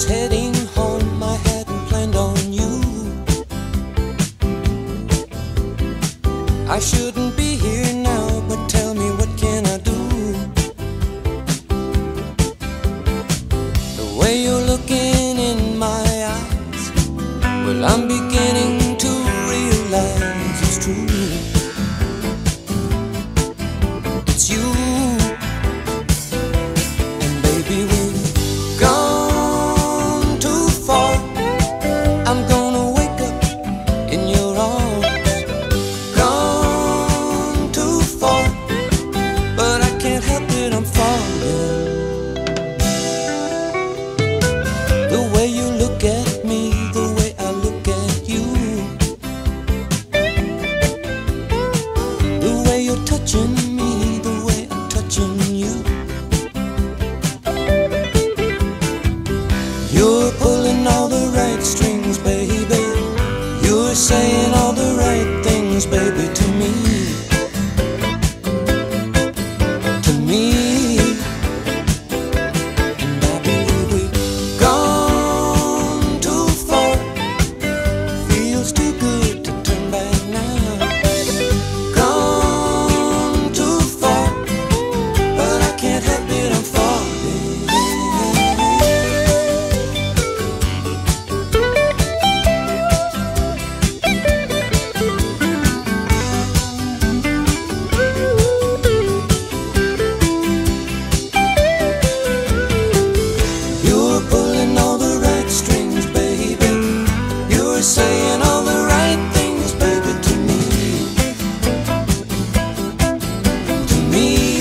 was heading home, I hadn't planned on you. I shouldn't be here now, but tell me what can I do? The way you're looking in my eyes, well, I'm beginning to realize it's true. It's you. saying all the right things, baby, to me. To me.